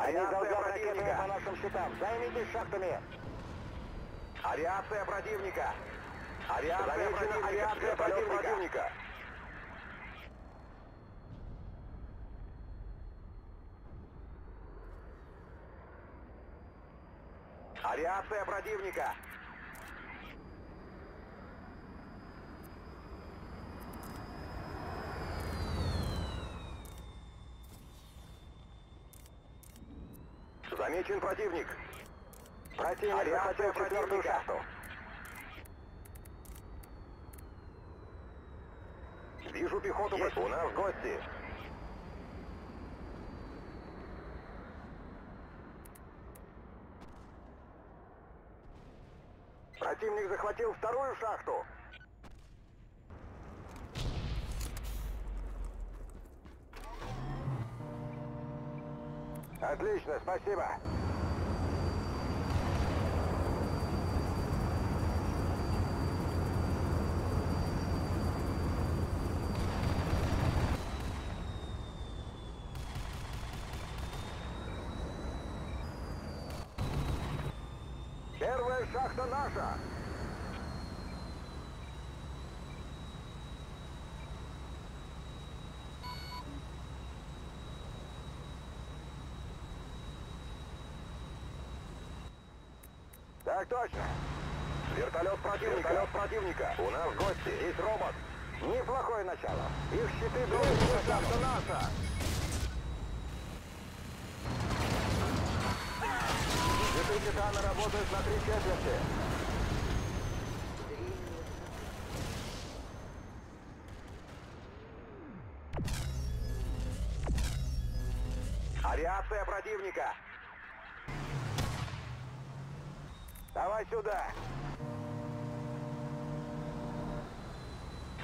Авиация противника. по нашим щитам. Займитесь шахтами. Авиация противника! Авиация Замечена противника! авиация противника. противника! Авиация противника! Замечен противник! Противник захватил четвертую шахту. Вижу пехоту Есть. У нас гости. Противник захватил вторую шахту. Отлично, спасибо. Шахта наша. Так точно. Вертолет противника. Вертолет противника. У нас гости. Есть робот. Неплохое начало. Их щиты шахта наша. Щиты Титана работают на три четверти. Авиация противника. Давай сюда.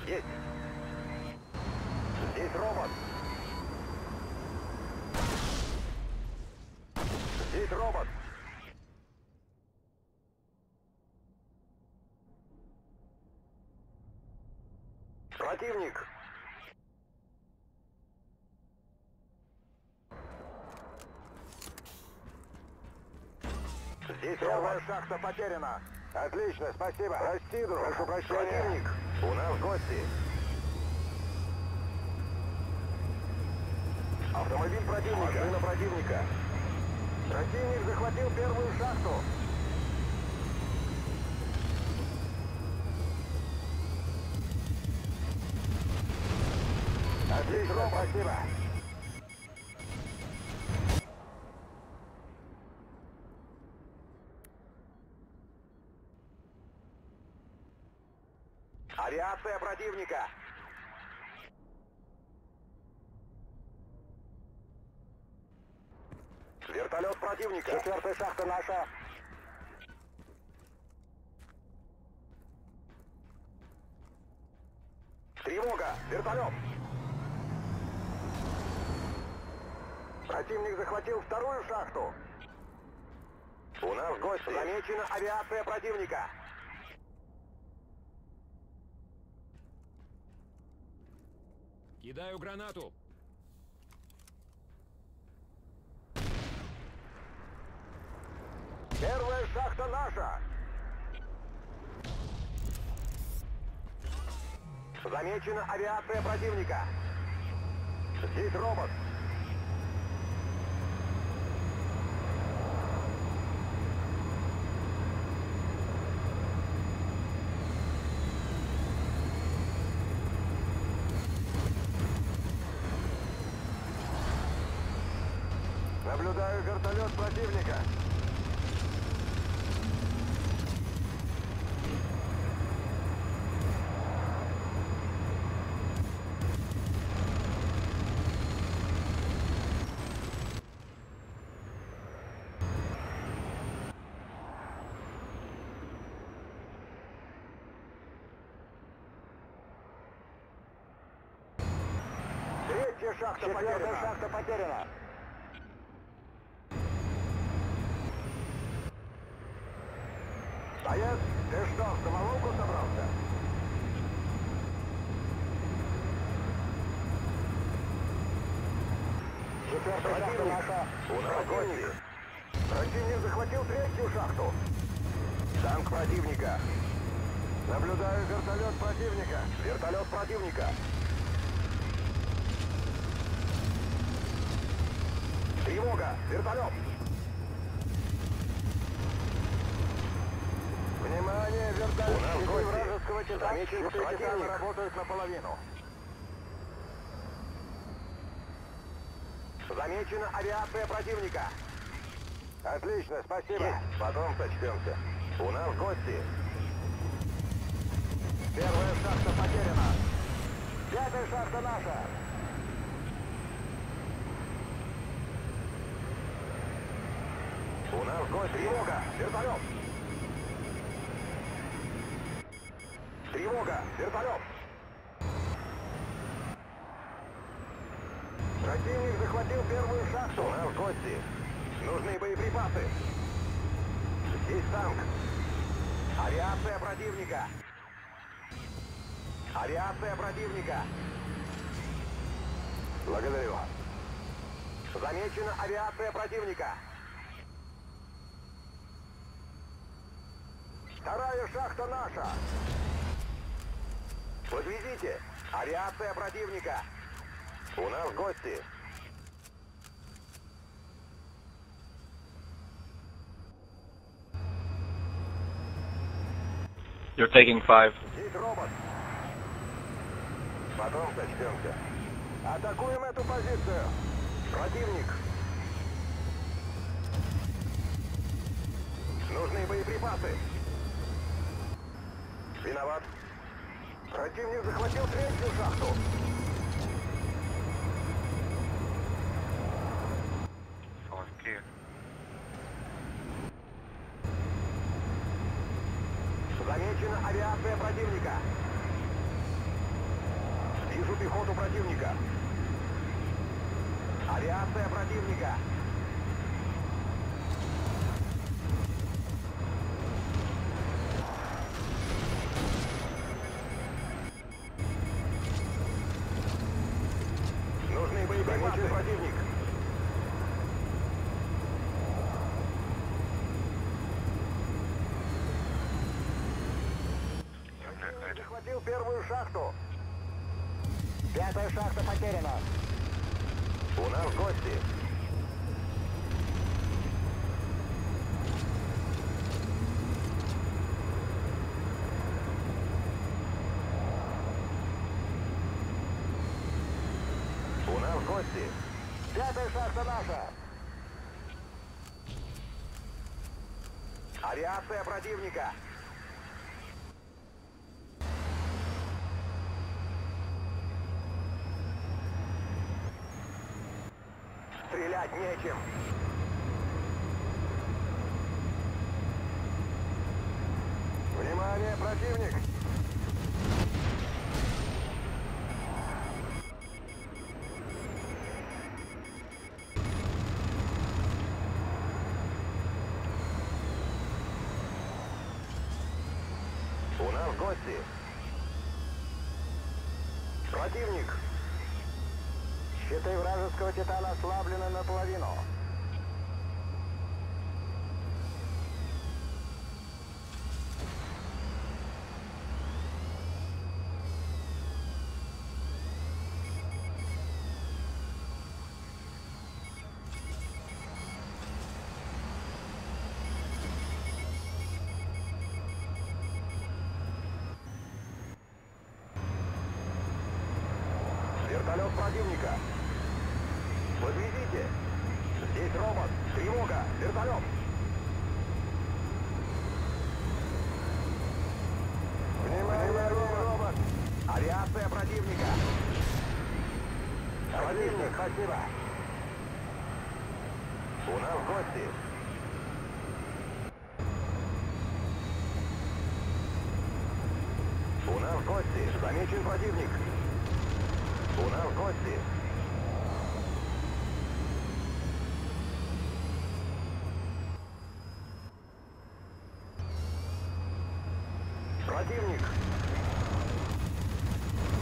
Есть. Здесь робот. Здесь робот. Противник. Здесь Первая робот. Шахта потеряна. Отлично, спасибо. Прости, друг. Прошу прощения. Противник. У нас гости. Автомобиль противника. Машина противника. Противник захватил первую шахту. Отлично, спасибо. Авиация противника. Вертолет противника. Четвертая шахта наша. Тревога! Вертолет! Противник захватил вторую шахту. У нас гости. Замечена авиация противника. Кидаю гранату. Первая шахта наша. Замечена авиация противника. Здесь робот. Наблюдаю вертолет противника. Третья шахта Четвертая потеряна. шахта потеряна. Боец, ты что, в самолуку собрался? Наша. У гости. Противник захватил третью шахту. Танк противника. Наблюдаю вертолет противника. Вертолет противника. Тревога! Вертолет! Внимание, У вертолет. нас Щиты гости. вражеского титана. Противник. работают наполовину. Замечена авиация противника. Отлично, спасибо. Есть. Потом сочтемся. У нас гости. Первая шахта потеряна. Пятая шахта наша. У нас гость. Тревога! Вертолет! Тревога! Вертолет! Противник захватил первую шахту. У нас гости. Нужны боеприпасы. Здесь танк. Авиация противника. Авиация противника. Благодарю. Замечена авиация противника. Вторая шахта наша. Подвезите. Авиация противника. У нас гости. You're taking five. Здесь робот. Потом сочтемся. Атакуем эту позицию. Противник. Нужны боеприпасы. Виноват. Противник захватил третью шахту. Замечена авиация противника. Вижу пехоту противника. Авиация противника. Нужны боеприпасы. Замечен противник. Захватил первую шахту. Пятая шахта потеряна. У нас гости. У нас гости. Пятая шахта наша. Авиация противника. Стрелять нечем. Внимание, противник. У нас гости. Противник. Щиты вражеского титана ослаблены наполовину. Вертолет противника. Подвезите. Здесь робот. Тревога. Вертолет. Внимание, робот. Авиация противника. Противник, спасибо. У нас гости. У нас гости. Замечен противник. У нас гости. Противник.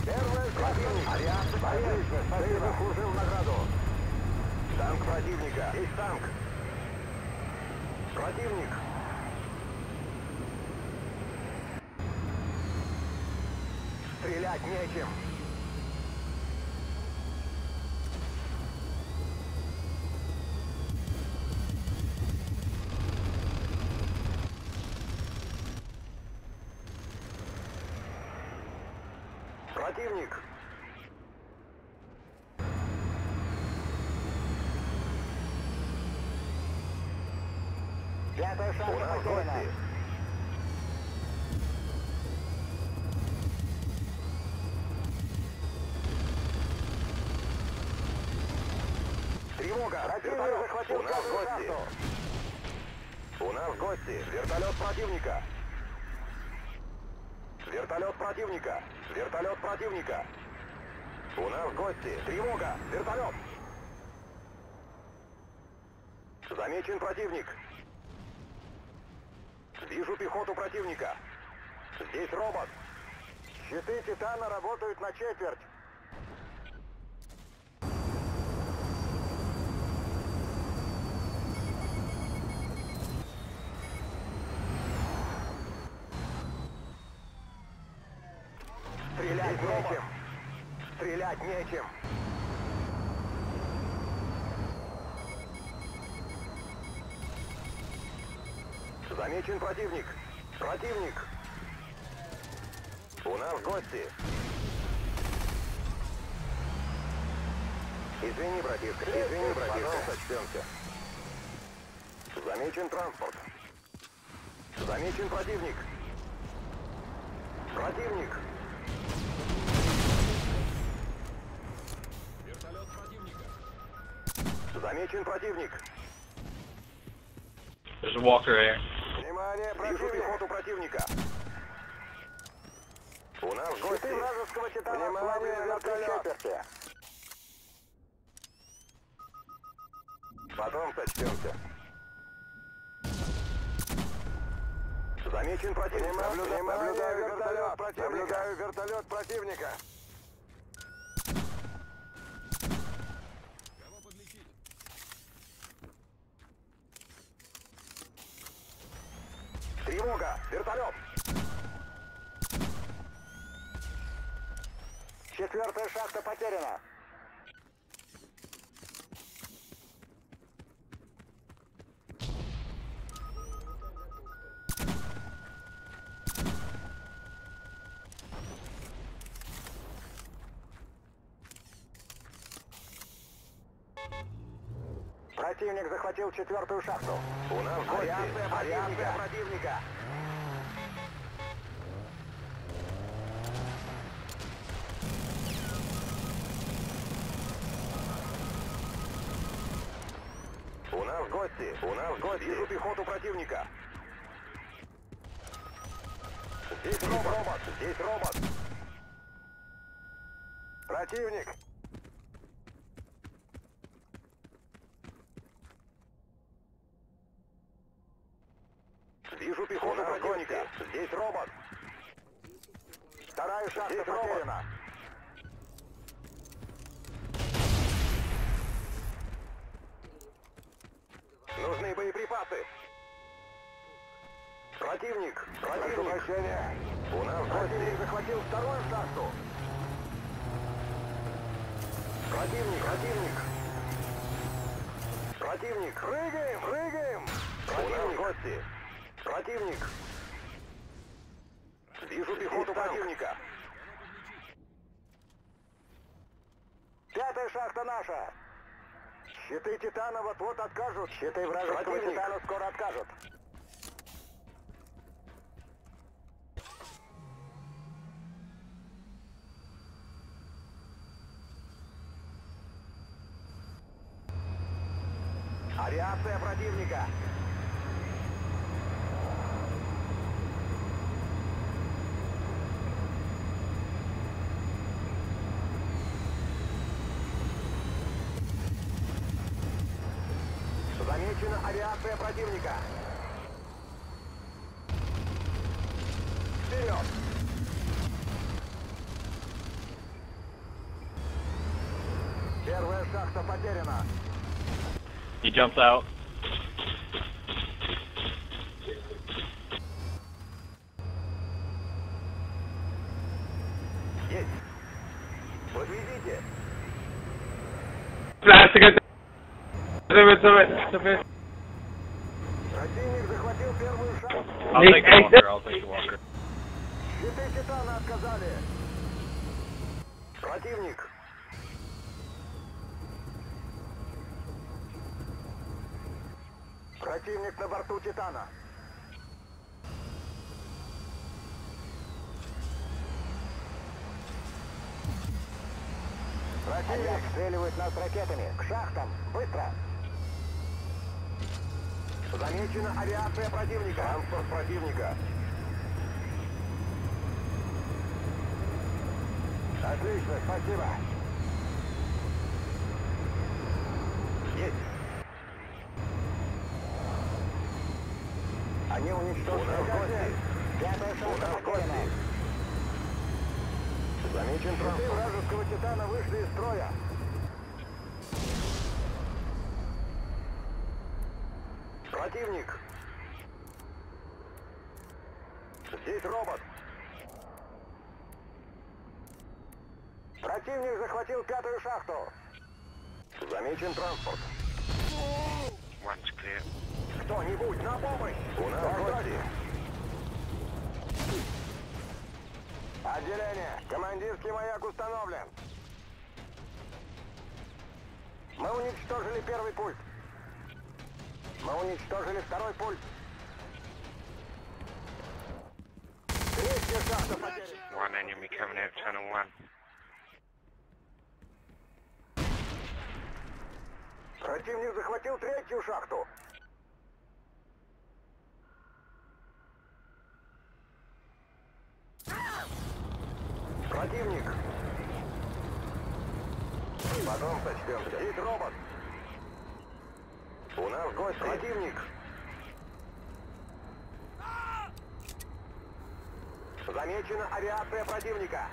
Первая шахта. Противник. Авиация. Отлично, Ты спасибо. заслужил награду. Противника. Есть танк. Противник. Стрелять нечем. Противник. Пятая У шахта нас потеряна. гости. Тревога! Вертолет! захватил У нас гости! У нас гости! Вертолет противника! Вертолет противника! Вертолет противника! У нас гости! Тревога! Вертолет! Замечен противник! Вижу пехоту противника! Здесь робот! Щиты Титана работают на четверть. Стрелять нечем! Стрелять нечем! Замечен противник! Противник! У нас гости! Извини, братишка, извини, братишка, сочтемся. Замечен транспорт. Замечен противник. Противник! Замечен противник. There's a walker here. Внимание, Вижу противник. пехоту противника. У нас гости. Вражеского Титана Внимание, вертолет. Потом сочтемся. Замечен противник. Наблюдаю, Наблюдаю вертолет противника. Наблюдаю вертолет противника. Тревога! Вертолет! Четвертая шахта потеряна. Противник захватил четвертую шахту. У нас гости. Авиация противника. Авиация противника. У нас гости. Вижу пехоту противника. Здесь робот. Здесь робот. Противник. Вижу пехоту противника. Здесь робот. Вторая шахта Здесь робот. Нужны боеприпасы. Противник. Прошу Противник. прощения. У нас Противник гости. захватил вторую шахту. Противник. Противник. Противник. Прыгаем, прыгаем. Противник. гости. Противник. Вижу пехоту танк. противника. Пятая шахта наша. Щиты Титана вот-вот откажут. Щиты вражеского Противник. Титана скоро откажут. Авиация противника. Авиация противника. Вперед! Первая шахта потеряна. He jumps out. Есть. Подвезите. Plastic. Давай, давай, давай. Противник захватил первую шахту. I'll Hey, take the hey, walker. I'll take the walker. Щиты Титана отказали. Противник. Противник на борту Титана. Противник обстреливает нас ракетами. К шахтам. Быстро. Замечена авиация противника. Транспорт противника. Отлично, спасибо. Есть. Они У уничтожили нас гости. Пятая нас потеряна. Замечен транспорт. вражеского Титана вышли из строя. Противник. Здесь робот. Противник захватил пятую шахту. Замечен транспорт. Кто-нибудь на помощь! У нас гости. Отделение. Командирский маяк установлен. Мы уничтожили первый пульт. Мы уничтожили второй пульт. Третья шахта потеряна. One enemy coming out tunnel one. Противник захватил третью шахту. Противник. Потом сочтемся. Здесь робот. У нас гость. Противник. Замечена авиация противника.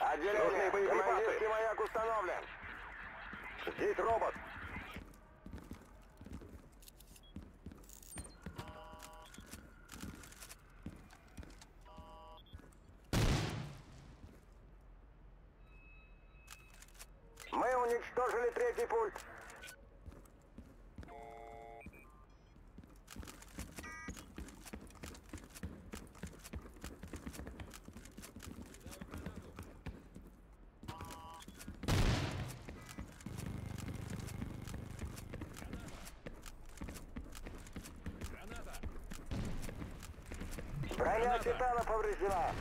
Отделение. Нужны боеприпасы. Командирский маяк установлен. Здесь робот. Мы уничтожили третий пульт. Броня Титана повреждена.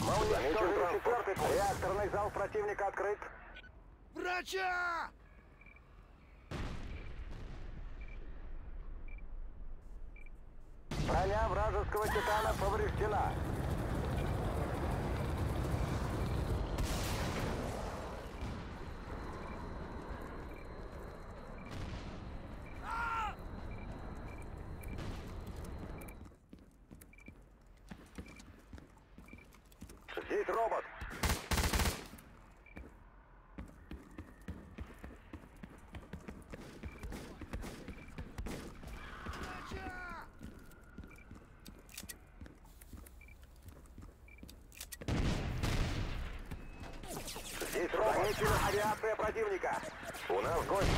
Мы уничтожили транспорт. четвертый пульт. Реакторный зал противника открыт. Врача! Броня вражеского Титана повреждена. Здесь робот. Здесь робот. Замечена авиация противника. У нас гости.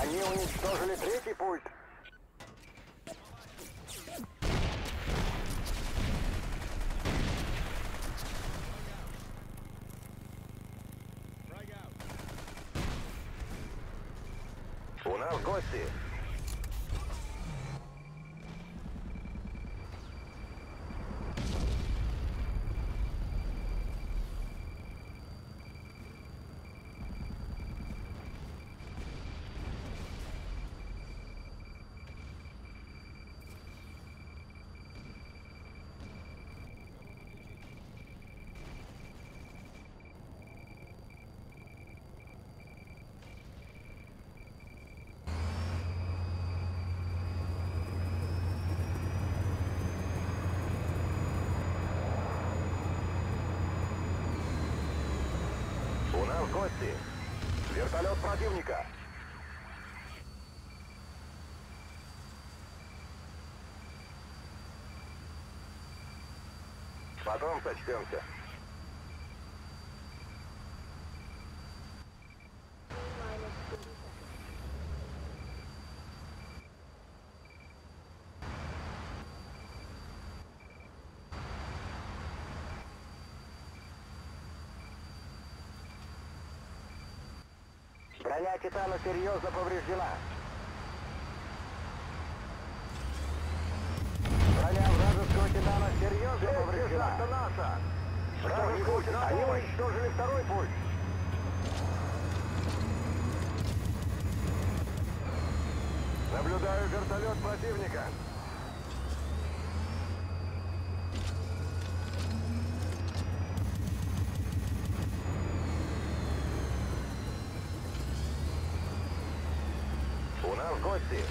Они уничтожили третий пульт. Нас гости. Вертолет противника. Потом сочтемся. Броня Титана серьезно повреждена. Броня вражеского Титана серьезно повреждена. Это наша! Вражеский Что-нибудь на Они уничтожили второй пульс. Наблюдаю вертолет противника. гости.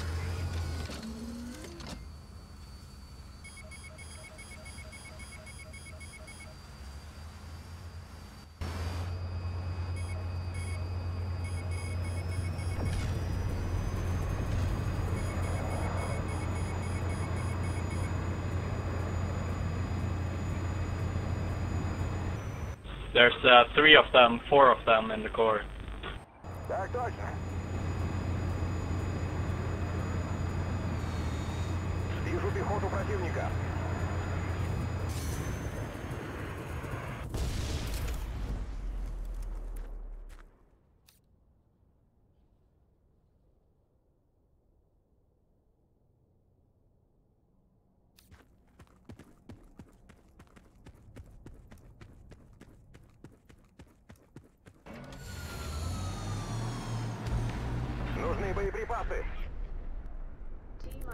There's uh, three of them, four of them in the core. Боеприпасы.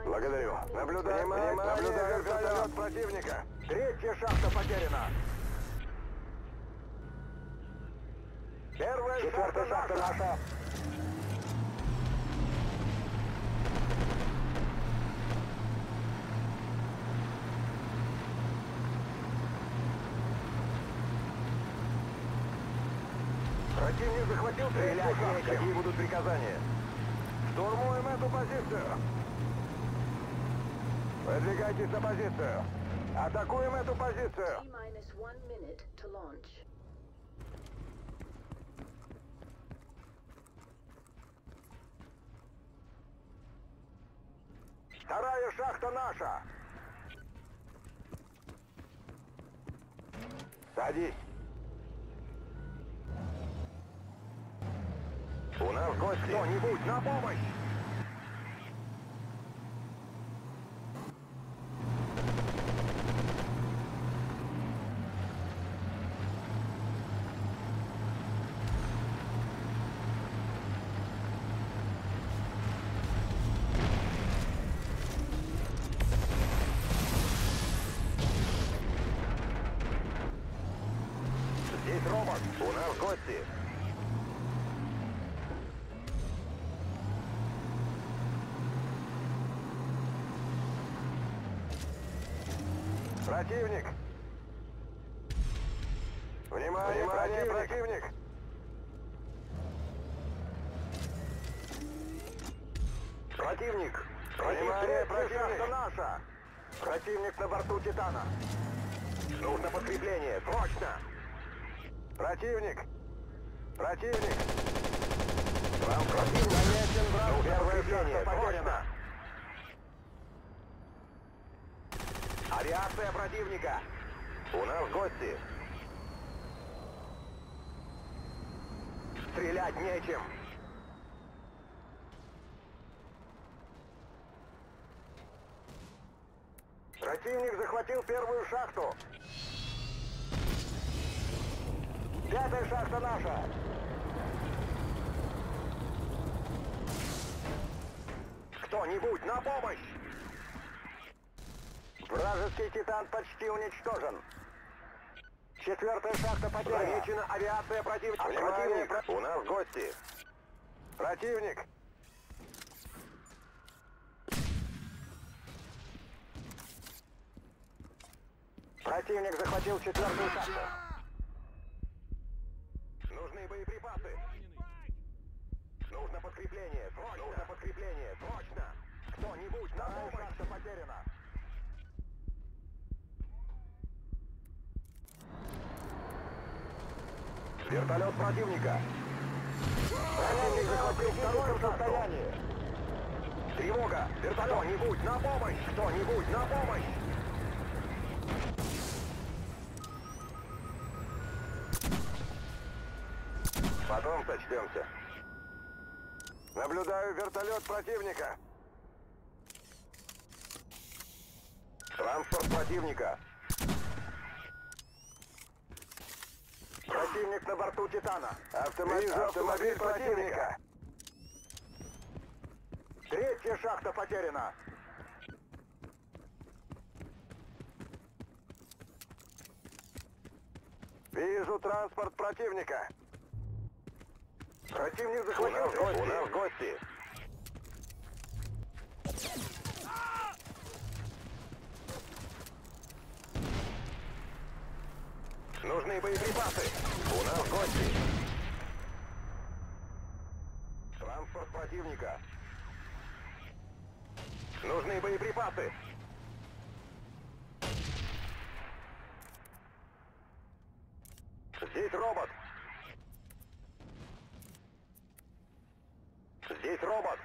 Благодарю. Наблюдаю, Внимание, наблюдаю вертолет. противника. Третья шахта потеряна. Первая Четвертая шахта наша. Противник захватил нечем. Какие будут приказания? Штурмуем эту позицию. Выдвигайтесь на позицию. Атакуем эту позицию. Вторая шахта наша. Садись. Кто-нибудь на помощь! Здесь робот. У нас гости. Противник. Внимание, Внимание противник. Противник. Внимание, противник. наша. Противник на борту Титана. Нужно подкрепление. Срочно. Противник. Противник. Вам противник. Заметен враг. Нужно подкрепление. Срочно. Авиация противника. У нас гости. Стрелять нечем. Противник захватил первую шахту. Пятая шахта наша. Кто-нибудь на помощь! Вражеский Титан почти уничтожен. Четвертая шахта потеряна. Замечена авиация противника. Противник, у нас гости. Противник. Противник захватил четвертую шахту. Нужны боеприпасы. подкрепление! Срочно! Нужно подкрепление! Срочно! Кто-нибудь на помощь! шахта потеряна! Вертолет противника! Противник захватил второе состояние! Тревога! Вертолет! Кто-нибудь на помощь! Кто-нибудь на помощь! Потом сочтемся. Наблюдаю вертолет противника. Транспорт противника. Противник на борту Титана. Автомобиль, автомобиль противника. Третья шахта потеряна. Вижу транспорт противника. Противник захватил гости. У нас гости. Нужны боеприпасы. У нас гости. Транспорт противника. Нужны боеприпасы. Здесь робот. Здесь робот.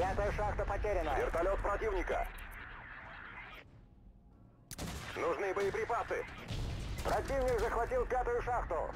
Пятая шахта потеряна. Вертолет противника. Нужны боеприпасы. Противник захватил пятую шахту.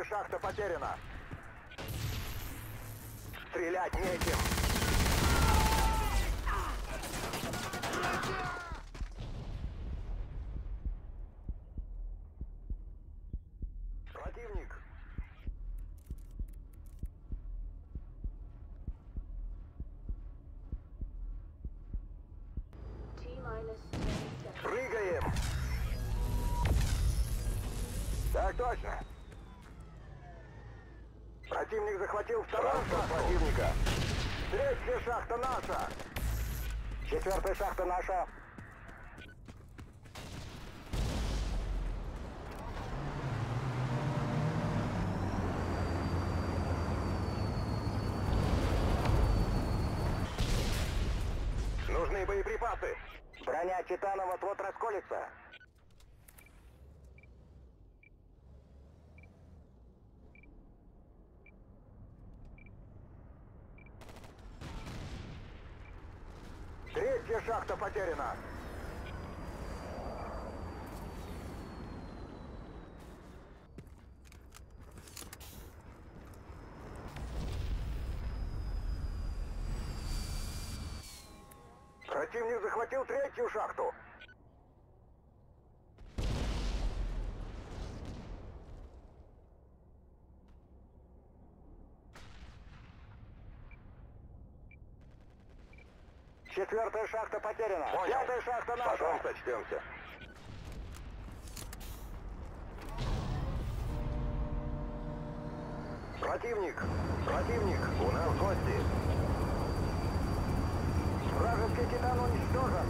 Вторая шахта потеряна. Стрелять нечем. Противник. T minus 10 seconds. Прыгаем. Так точно. Противник захватил вторую шахту противника. Третья шахта наша. Четвертая шахта наша. Нужны боеприпасы. Броня Титана вот-вот расколется. Третья шахта потеряна. Противник захватил третью шахту. Четвертая шахта потеряна. Пятая шахта наша. Потом сочтемся. Противник! Противник! У нас гости! Вражеский титан уничтожен!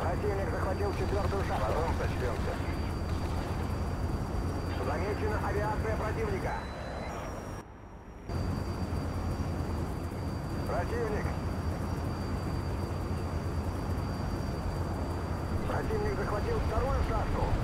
Противник захватил четвертую шахту. Потом сочтемся. Замечена авиация противника. Противник! Противник захватил вторую. Отлично.